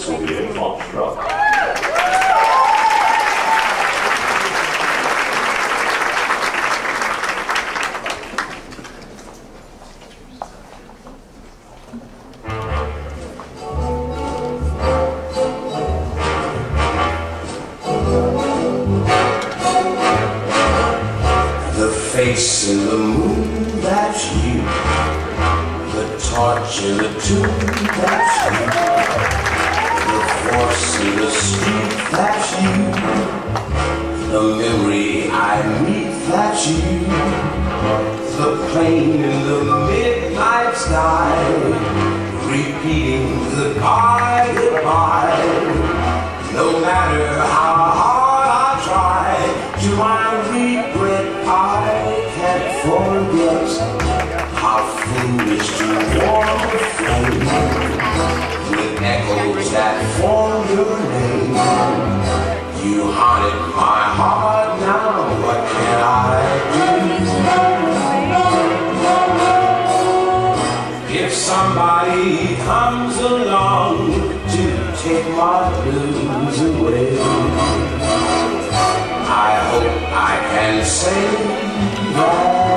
Soviet Foxtrot. The face in the moon, that's you. The torch in the tune, that's you. That's you. The memory I meet, that's you. The plane in the midnight sky, repeating the goodbye, goodbye. You haunted my heart, now what can I do? If somebody comes along to take my blues away, I hope I can say that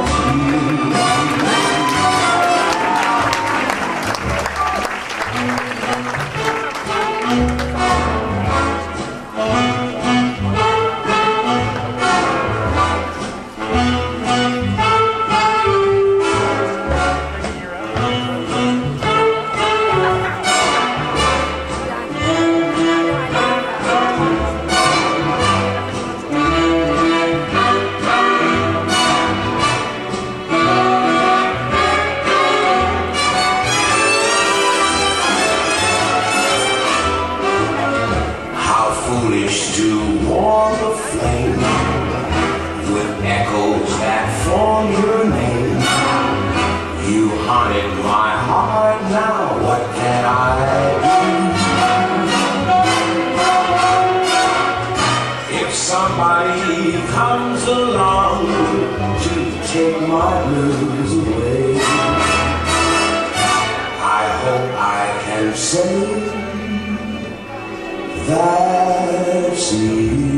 foolish to warm a flame with echoes that form your name. You haunted my heart, now what can I do? If somebody comes along to take my blues away, I hope I can say that's you.